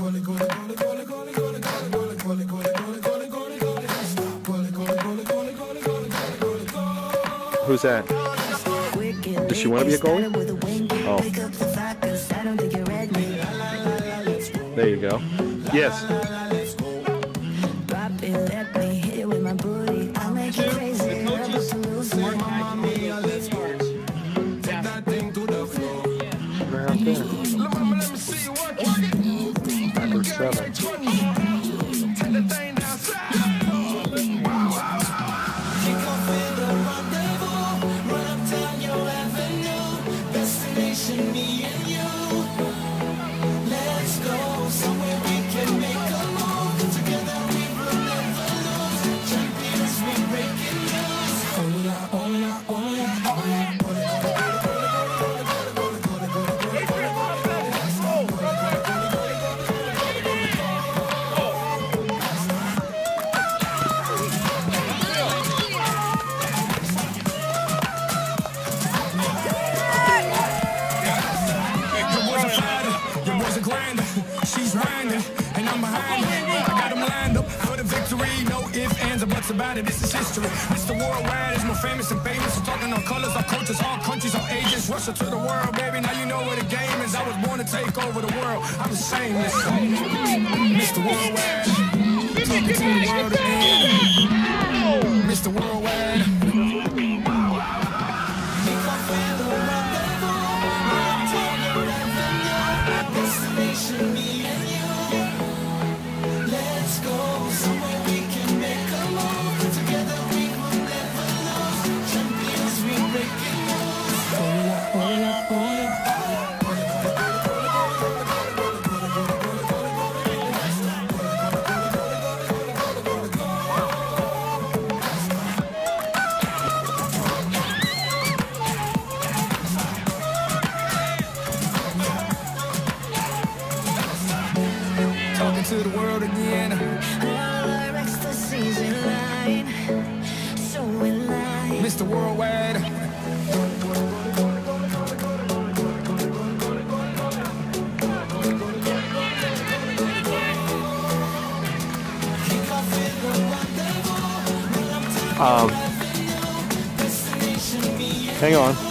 Who's that? Does she want to be a goalie? Oh. There you go. Yes. There. Number seven. Your about it. This is history. Mr. Worldwide is more famous and famous. We're talking on colors, our cultures, all countries, all ages. Russia to the world, baby. Now you know where the game is. I was born to take over the world. I'm same, Mr. Worldwide. To the world again. Mr. Worldwide. Talking to the world again. Our ecstasy's in line, so in line. Mr. Worldwide. Um, hang on.